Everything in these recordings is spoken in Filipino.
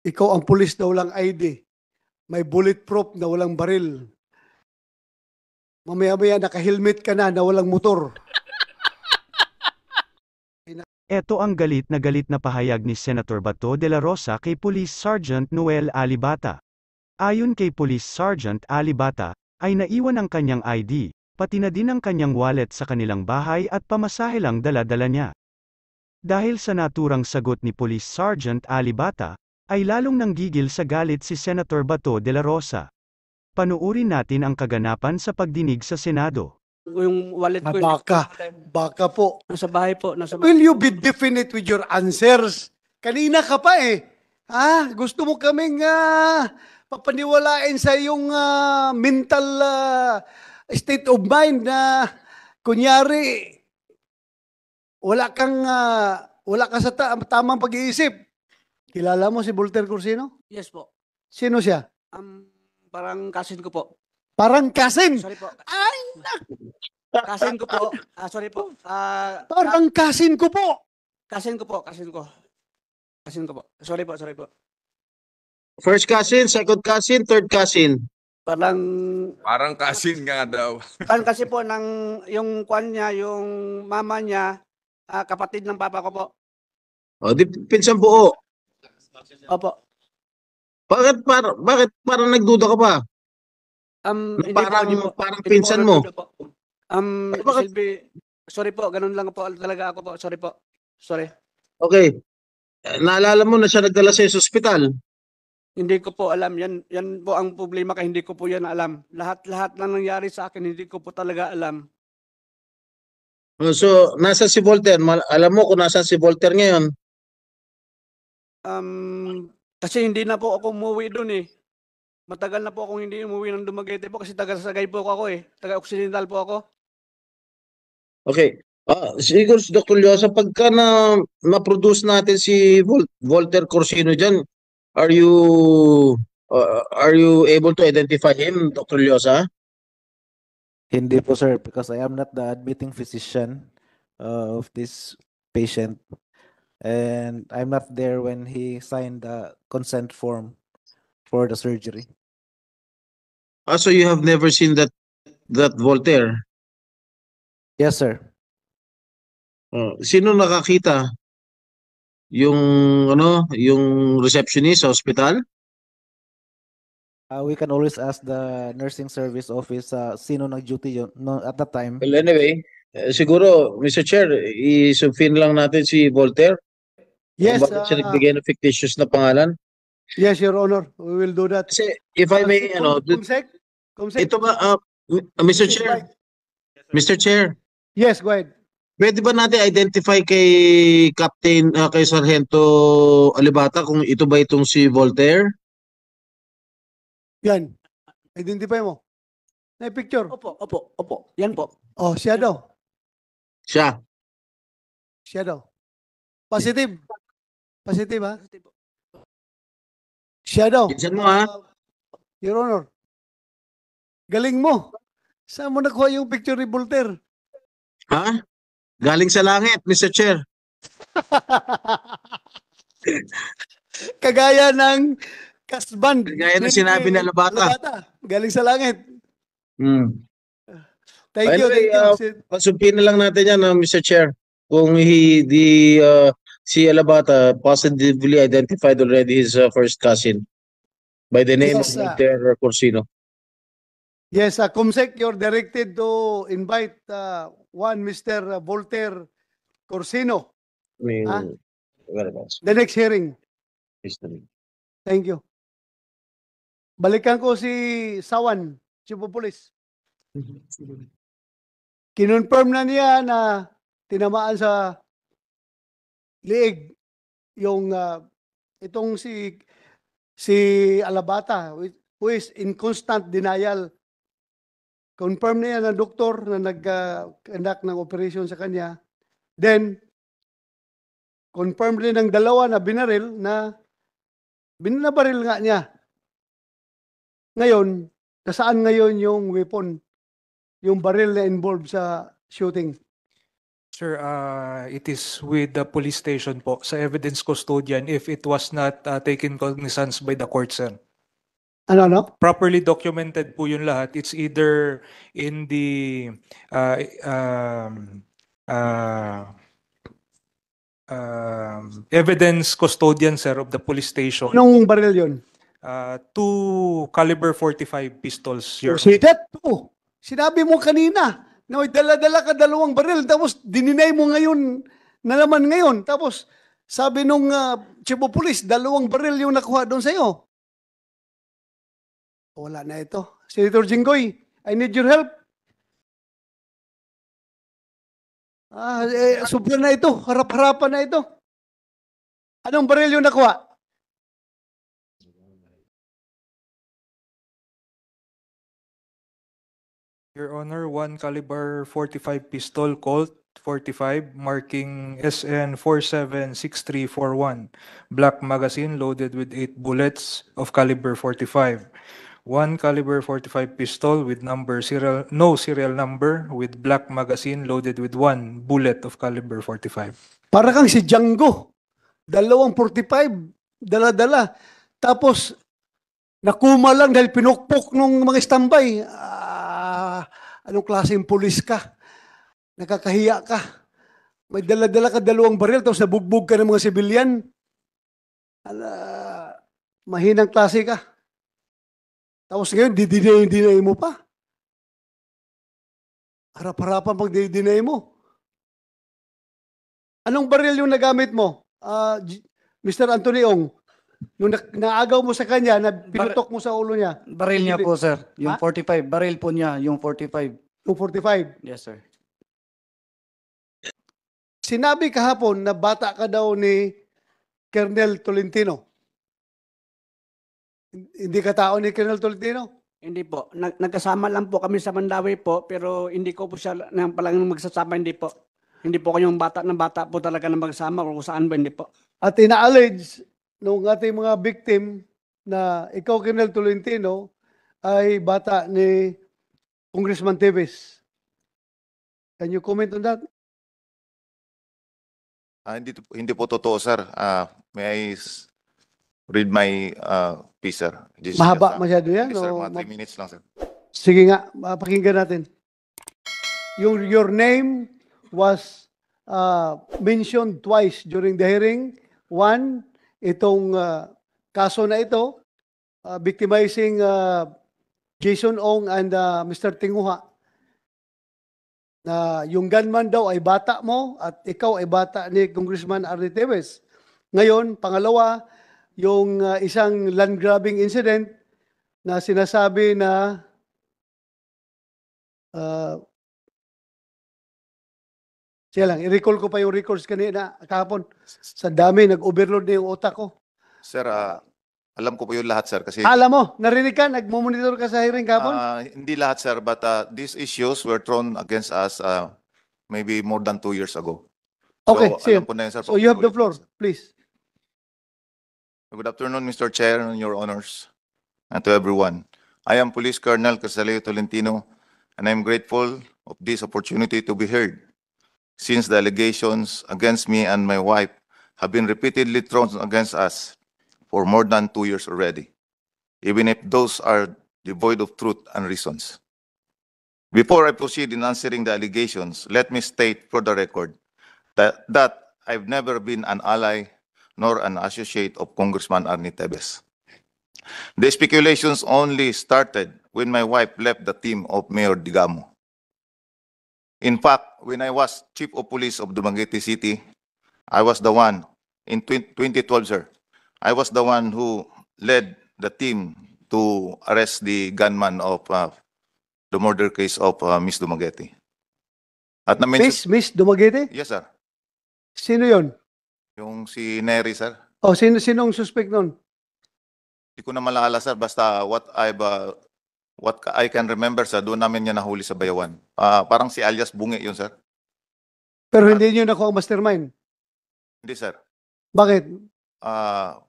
ikaw ang pulis na walang ID, may bulletproof na walang baril, mamaya-maya naka-helmet ka na na walang motor. Ito ang galit na galit na pahayag ni Senator Bato de la Rosa kay Police Sergeant Noel Alibata. Ayon kay Police Sergeant Alibata, ay naiwan ang kanyang ID, pati na din ang kanyang wallet sa kanilang bahay at pamasahe lang dala-dala niya. Dahil sa naturang sagot ni Police Sergeant Alibata, ay lalong nanggigil sa galit si Senator Bato de la Rosa. Panuurin natin ang kaganapan sa pagdinig sa Senado. Yung wallet Ah, ko. baka. Baka po. Nasa bahay po. Nasa bahay. Will you be definite with your answers? Kanina ka pa eh. Ha? Gusto mo kaming ah, papaniwalain sa iyong ah, mental ah, state of mind na kunyari wala kang ah, wala ka sa ta- tamang pag-iisip. Kilala mo si Voltaire Corsino? Yes po. Sino siya? Um, parang kasin ko po. Parang kasin. Sorry po. Ay, Kasin ko po. Ah, sorry po. Ah, parang kasin ko po. kasin ko po. Kasin ko. Kasin ko po. Sorry po. Sorry po. First cousin, second cousin, third cousin. Parang Parang kasin nga daw. Kan kasi po ng yung kwan niya, yung mama niya, ah, kapatid ng papa ko po. O, di pinsan buo. Opo. Bakit par bakit parang nagduda ka pa? Um, Na hindi po, parang hindi po. parang Hindi pinsan mo. po. Um, Ay, bakit- Silvi, sorry po, ganun lang po talaga ako po. Sorry po. Sorry. Okay. Naalala mo na siya nagdala sa ospital. Hindi ko po alam. Yan, yan po ang problema kaya hindi ko po yan alam. Lahat-lahat lang nangyari sa akin, hindi ko po talaga alam. Oh, So, nasa si. Mal- Alam mo kung nasa si Voltaire ngayon. Um, kasi hindi na po ako umuwi doon eh. Matagal na po akong hindi umuwi ng Dumaguete po kasi taga-Sagay po ako eh. Taga-Occidental po ako. Okay. Ah, siguro si Dr. Lyosa, pagka na na-produce natin si Vol- Voltaire Corsino dyan, are you uh, are you able to identify him, Dr. Lyosa? Hindi po sir, because I am not the admitting physician uh, of this patient. And I'm not there when he signed the consent form for the surgery. Ah, so you have never seen that that Voltaire? Yes, sir. Oh, sino nakakita? Yung ano, yung receptionist sa hospital? Uh, we can always ask the nursing service office uh, sino nag-duty yun no, at that time. Well, anyway, eh, siguro, Mr. Chair, isufin lang natin si Voltaire. Yes, Kung bakit siya ah, nagbigay ng fictitious na pangalan? yes, Your Honor. We will do that. Kasi, if I may, ano, Kum- Kumsek? Kumsek? ito ba, ah, M- Mr. Chair, Mr. Chair, Yes, go ahead. pwede ba natin identify kay Captain, ah, kay Sargento Alibata kung ito ba itong si Voltaire? Yan. Identify mo. May picture. Opo, opo, opo. Yan po. Oh, siya daw. Siya. Siya daw. Positive. Positive, ha? Siya daw. Pinsan mo, ha? Uh, Your Honor. Galing mo. Saan mo nakuha yung picture ni Voltaire? Ha? Galing sa langit, Mr. Chair. Kagaya ng kasband. Kagaya ng sinabi ni Alabata. Galing sa langit. Hmm. Thank you, Anyway, thank you. uh. Pasupin na lang natin yan, ah, Mr. Chair. Kung he, the, uh, si Alabata positively identified already his uh, first cousin by the name Yes, of. Walter Corsino. Yes, uh, Kumsek, you're directed to invite uh, one Mr. Voltaire Corsino. I mean, whereabouts? The next hearing. History. Thank you. Balikan ko si Sawan, Chief of Police. Kinonfirm na niya na tinamaan sa liig yung ah, itong si si Alabata who is in constant denial. Confirm niya ng doktor na nag-conduct ng operation sa kanya. Then, confirm rin ng dalawa na binaril na binabaril nga niya. Ngayon, nasaan ngayon yung weapon? Yung baril na involved sa shooting? Sir, uh, it is with the police station po sa evidence custodian if it was not uh, taken cognizance by the court, sir. Ano, ano? Properly documented po yun lahat. It's either in the uh, um, uh, um, evidence custodian, sir, of the police station. Anong baril yun? Uh, two caliber 45 pistols, Your Si that, oh, sinabi mo kanina na may dala-dala ka dalawang baril tapos dininay mo ngayon na naman ngayon. Tapos sabi nung uh, chief of police, dalawang baril yung nakuha doon sa'yo. Wala na ito. Senator Jinggoy, I need your help. Ah, eh, sobra na ito. Harap-harapan na ito. Anong baril yung nakuha? Your Honor, one caliber 45 pistol Colt 45 marking SN 476341. Black magazine loaded with 8 bullets of caliber 45. One caliber 45 pistol with number serial no serial number with black magazine loaded with one bullet of caliber 45. Para kang si Django. Dalawang 45, dala-dala. Tapos, nakuma lang dahil pinukpok nung mga standby. Ah, anong klaseng pulis ka? Nakakahiya ka. May dala-dala ka dalawang baril, tapos nabugbog ka ng mga sibilyan. Ala, mahinang klase ka. Tapos ngayon, didinay-dinay mo pa. Harap-harapan pag didinay mo. Anong baril yung nagamit mo? Ah, J- Mr. Anthony Ong, nung na- naagaw mo sa kanya, na pinutok mo sa ulo niya, Baril niya po, sir. Yung Ha? 45. Baril po niya, yung 45. yung 45. Yes, sir. Sinabi kahapon na bata ka daw ni Colonel Tolentino. Hindi ka tao ni Colonel Tolentino? Hindi po. Nag- nagkasama lang po kami sa Mandawi po, pero hindi ko po siya nang palang magsasama, hindi po. Hindi po kayong bata na bata po talaga na magsama kung saan ba, hindi po. At ina-allege nung ating mga victim na ikaw, Colonel Tolentino, ay bata ni Congressman Teves. Can you comment on that? Ah, hindi, hindi po totoo, sir. Ah, may I read my uh, piece, sir? This is Mahaba ah, masyado yan? Yes, sir. o Mga ma- three minutes lang, sir. Sige nga, ah, pakinggan natin. Yung, your name was uh, mentioned twice during the hearing. One, itong uh, kaso na ito, uh, victimizing uh, Jason Ong and uh, Mr. Tinguha. Na yung gunman daw ay bata mo at ikaw ay bata ni Congressman Arnie Teves. Ngayon, pangalawa, yung uh, isang land grabbing incident na sinasabi na Uh, siya lang, i-recall ko pa yung records kanina, kahapon. Sa dami, nag-overload na yung utak ko. Sir, ah, alam ko po yun lahat, sir. Kasi Alam mo, narinig ka, nag-monitor ka sa hearing kahapon? ah, hindi lahat, sir. But ah, these issues were thrown against us ah, maybe more than two years ago. okay, so, sige. alam ko na yun, sir. So you have the floor, please. Good afternoon, Mr. Chair and your honors, and to everyone. I am Police Colonel Casaleo Tolentino, and I am grateful of this opportunity to be heard since the allegations against me and my wife have been repeatedly thrown against us for more than two years already, even if those are devoid of truth and reasons. Before I proceed in answering the allegations, let me state for the record that, that I've never been an ally nor an associate of Congressman Arnie Tebes. The speculations only started when my wife left the team of Mayor Digamo. In fact, when I was Chief of Police of Dumaguete City, I was the one, in 20- 2012, sir, I was the one who led the team to arrest the gunman of uh, the murder case of uh, Miss Dumaguete. At na-mention, Miss, Miss Dumaguete? yes, sir, Sino yon? yung si Neri, sir. O, sino, sinong suspect nun? Hindi ko na malala, sir. Basta what I've, uh, what I can remember, sir, doon namin niya nahuli sa Bayawan. Ah, parang si alias Bungi yun, sir. Pero hindi nyo nakuha ang mastermind. Hindi, sir. Bakit? Ah,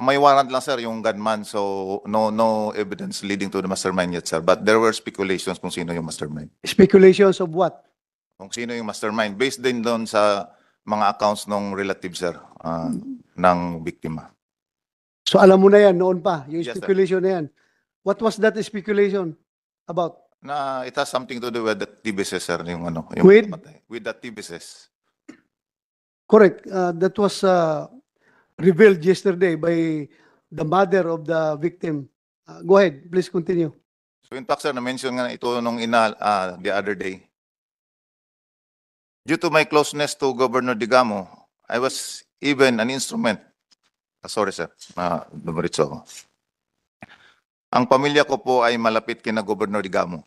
may warrant lang, sir, yung gunman. So, no no evidence leading to the mastermind yet, sir. But there were speculations kung sino yung mastermind. Speculations of what? kung sino yung mastermind based din doon sa mga accounts ng relative sir ah, ng biktima. So alam mo na yan noon pa, yung Yes, sir. speculation na yan. What was that speculation about? Na it has something to do with the TBSS sir yung ano yung With? with the TBSS. Correct. Uh, that was uh, revealed yesterday by the mother of the victim. Uh, go ahead, please continue. So in fact, sir, na-mention nga ito nung ina ah, the other day. Due to my closeness to Governor Digamo, I was even an instrument. Ah, sorry, sir. Uh, Dumaritso ako. Ang pamilya ko po ay malapit kina Governor Digamo.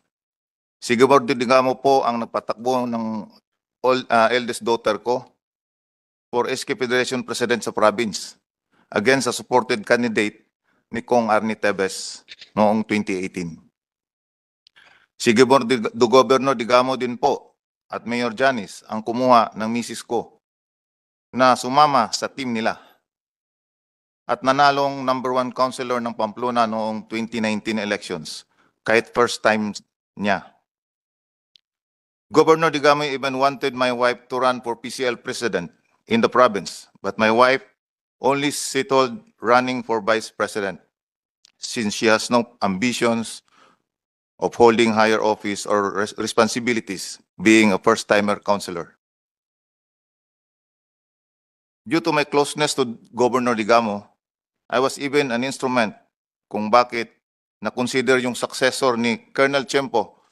Si Governor Digamo po ang nagpatakbo ng ol- ah, eldest daughter ko for SK Federation President sa province against a supported candidate ni Kong Arnie Tebes noong 2018. Si Gobernador Digamo din po at Mayor Janis ang kumuha ng misis ko na sumama sa team nila at nanalong number one councilor ng Pamplona noong 2019 elections kahit first time niya. Governor Digamo even wanted my wife to run for PCL president in the province, but my wife only settled running for vice president since she has no ambitions of holding higher office or res- responsibilities being a first-timer councilor. Due to my closeness to Governor Digamo, I was even an instrument kung bakit na-consider yung successor ni Colonel Chempo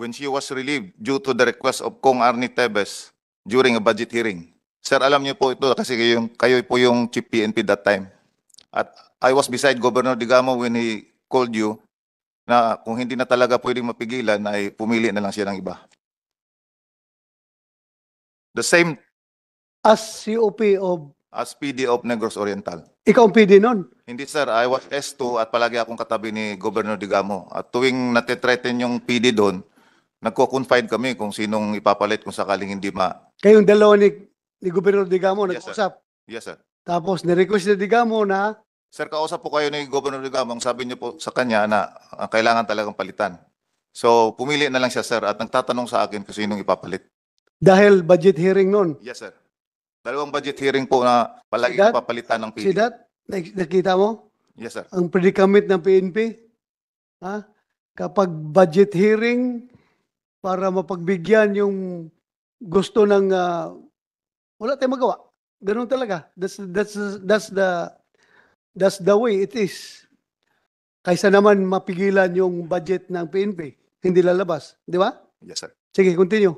when she was relieved due to the request of Kong Arnie Tebes during a budget hearing. Sir, alam niyo po ito kasi kayo, kayo po yung chief PNP that time. At I was beside Governor Digamo when he called you na kung hindi na talaga pwedeng mapigilan ay pumili na lang siya ng iba. The same As COP of, as PD of Negros Oriental. ikaw ang PD nun. Hindi sir, I was S2 at palagi akong katabi ni Governor Digamo. At tuwing natitreaten yung PD doon, nagko-confide kami kung sinong ipapalit kung sakaling hindi ma... Kayong dalawa ni, ni Gobernador Digamo Yes, nag-usap. Yes sir. Tapos ni-request ni Digamo na Sir, kausap po kayo ni Governor Digamo. Ang sabi niyo po sa kanya na ah, kailangan talagang palitan. So, pumili na lang siya, sir, at nagtatanong sa akin kung sinong ipapalit. Dahil budget hearing nun. Yes, sir. Dalawang budget hearing po na palagi See that? papalitan ng See PD. that? Nak- Nakita mo? Yes, sir. Ang predicament ng PNP? Ha? Kapag budget hearing, para mapagbigyan yung gusto ng ah, wala tayong magawa. Ganun talaga. That's that's that's the that's the way it is. Kaysa naman mapigilan yung budget ng PNP, hindi lalabas, di ba? Yes, sir. Sige, continue.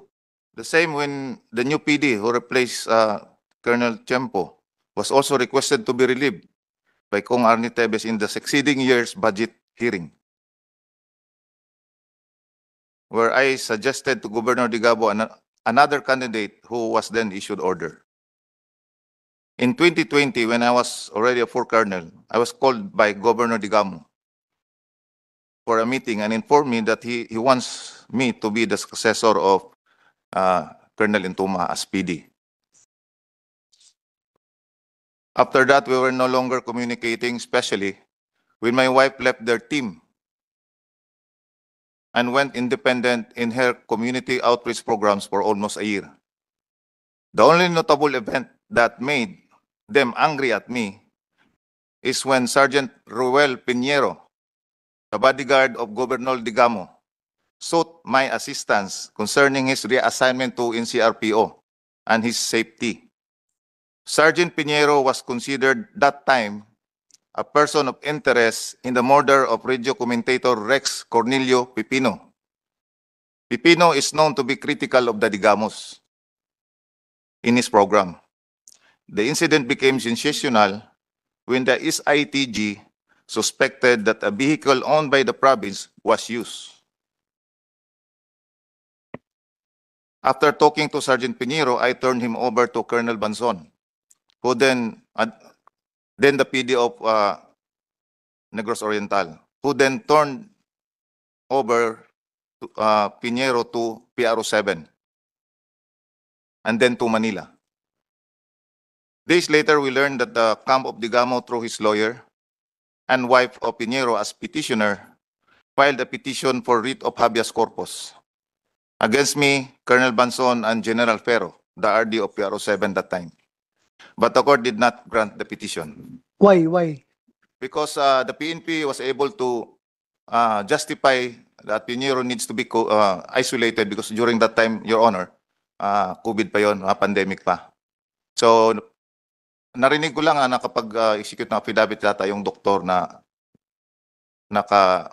The same when the new PD who replaced uh, Colonel Chempo was also requested to be relieved by Kong Arnie Tebes in the succeeding year's budget hearing. Where I suggested to Governor Digabo an- another candidate who was then issued order. In 2020, when I was already a full colonel, I was called by Governor Digamo for a meeting and informed me that he, he wants me to be the successor of uh, Colonel Intuma as PD. After that, we were no longer communicating, especially when my wife left their team and went independent in her community outreach programs for almost a year. The only notable event that made them angry at me is when Sergeant Ruel Pinheiro, the bodyguard of Governor Digamo, sought my assistance concerning his reassignment to NCRPO and his safety. Sergeant Pinheiro was considered that time a person of interest in the murder of radio commentator Rex Cornelio Pipino. Pipino is known to be critical of the Digamos in his program. The incident became sensational when the SITG suspected that a vehicle owned by the province was used. After talking to Sergeant Pinheiro, I turned him over to Colonel Banzon, who then, then the PD of uh, Negros Oriental, who then turned over to, uh, Pinheiro to PRO 7, and then to Manila. Days later, we learned that the camp of Digamo, through his lawyer and wife of Pinheiro as petitioner, filed a petition for writ of habeas corpus against me, Colonel Banson, and General Ferro, the RD of PRO 7 that time. But the court did not grant the petition Why, why? because uh, the PNP was able to uh, justify that Pinero needs to be co- uh, isolated because during that time, Your Honor, uh, COVID pa yon, uh, pandemic pa. So, narinig ko lang uh, nakapag-execute ng affidavit yata yung doktor na naka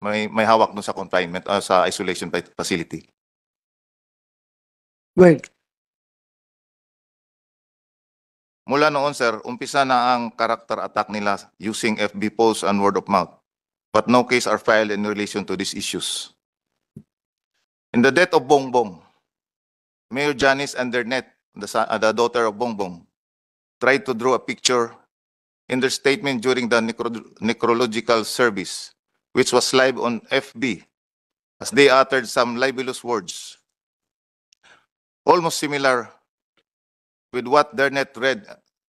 may may hawak dun sa confinement uh, sa isolation fa- facility. Well, Mula noon, sir, umpisa na ang character attack nila using FB posts and word of mouth. But no case are filed in relation to these issues. In the death of Bongbong, Mayor Janice Andernet, the, son- uh, the daughter of Bongbong, tried to draw a picture in their statement during the necro- necrological service, which was live on FB, as they uttered some libelous words, almost similar with what Dernet read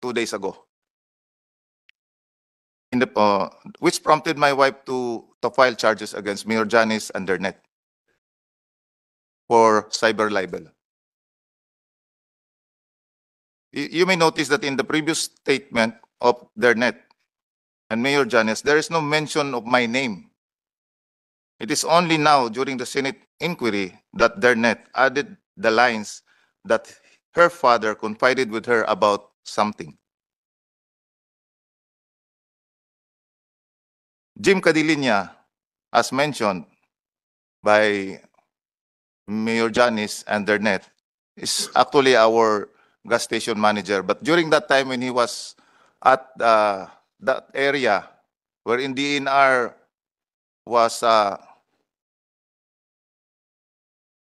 two days ago. In the, uh, which prompted my wife to, to file charges against Mayor Janice and Dernet for cyber libel. You, may notice that in the previous statement of Dernet and Mayor Janice, there is no mention of my name. It is only now during the Senate inquiry that Dernet added the lines that her father confided with her about something. Jim Cadilinya, as mentioned by Mayor Janice and Dernet, is actually our gas station manager. But during that time when he was at uh, that area where wherein DNR was uh,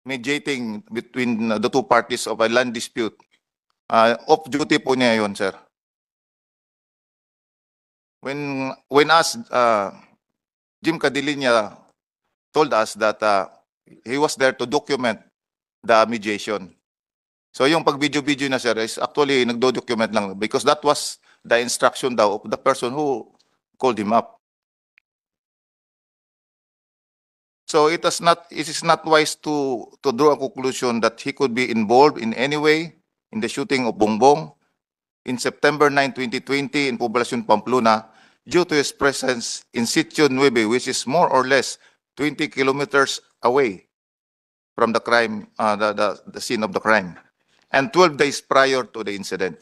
mediating between the two parties of a land dispute. Uh, off duty po niya yon, sir. When when asked, uh, Jim Cadilinya told us that uh, he was there to document the mediation. So yung pag video-video na sir is actually nagdo-document lang because that was the instruction daw of the person who called him up. So it is not it is not wise to to draw a conclusion that he could be involved in any way in the shooting of Bongbong in September 9, 2020 in Poblacion Pamplona due to his presence in Sitio Nueve, which is more or less 20 kilometers away from the crime, uh, the, the, the scene of the crime, and 12 days prior to the incident.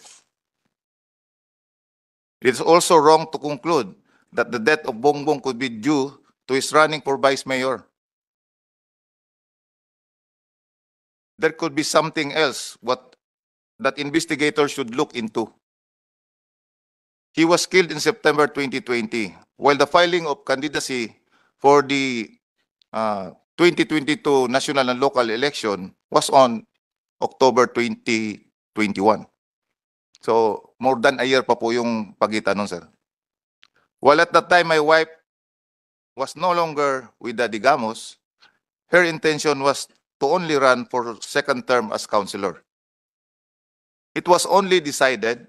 It is also wrong to conclude that the death of Bongbong could be due to his running for vice mayor. There could be something else what that investigators should look into. He was killed in September 2020 while the filing of candidacy for the uh, 2022 national and local election was on October 2021. So, more than a year pa po yung pagitan nun, sir. While at that time, my wife was no longer with the Digamos, her intention was to only run for second term as councilor. It was only decided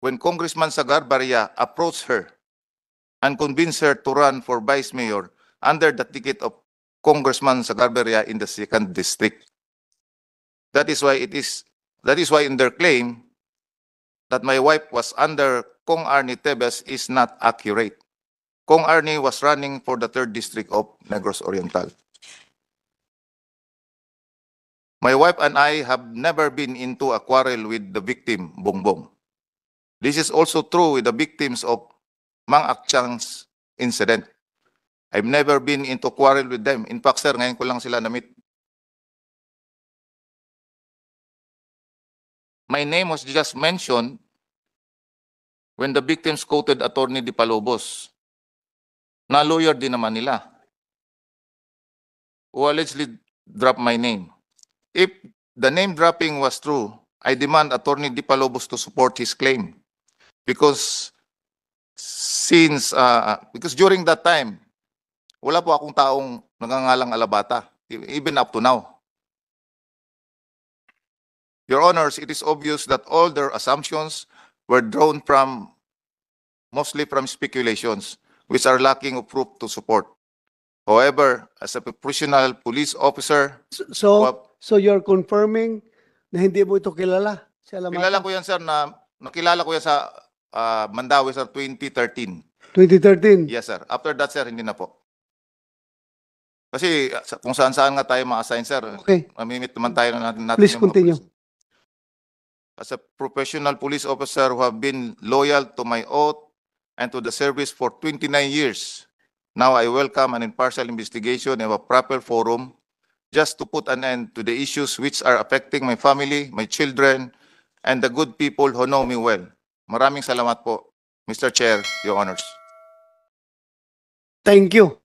when Congressman Sagar Barria approached her and convinced her to run for vice mayor under the ticket of Congressman Sagar Barria in the second district. That is why it is that is why in their claim that my wife was under Kong Arnie Tebes is not accurate. Kong Arnie was running for the third district of Negros Oriental. My wife and I have never been into a quarrel with the victim, Bongbong. This is also true with the victims of Mang Akchang's incident. I've never been into quarrel with them. In fact, sir, ngayon ko lang sila na-meet. My name was just mentioned when the victims quoted Attorney Di Palobos. Na lawyer din naman nila. Who allegedly dropped my name. If the name dropping was true, I demand Attorney Di Palobos to support his claim. Because since, uh, because during that time, wala po akong taong nangangalang alabata, e- even up to now. Your Honors, it is obvious that all their assumptions were drawn from, mostly from speculations, which are lacking of proof to support. However, as a professional police officer, So, who- so you're confirming na hindi mo ito kilala? Si Alamata? kilala ko yan sir na nakilala ko yan sa ah, Mandawi sir 2013. 2013? Yes sir. After that sir hindi na po. Kasi ah, sa- kung saan-saan nga tayo ma-assign sir, Okay. mamimit naman tayo na natin. natin Please yung mga continue. police. As a professional police officer who have been loyal to my oath and to the service for 29 years, now I welcome an impartial investigation and a proper forum just to put an end to the issues which are affecting my family, my children, and the good people who know me well. Maraming salamat po, Mr. Chair, Your Honors. Thank you.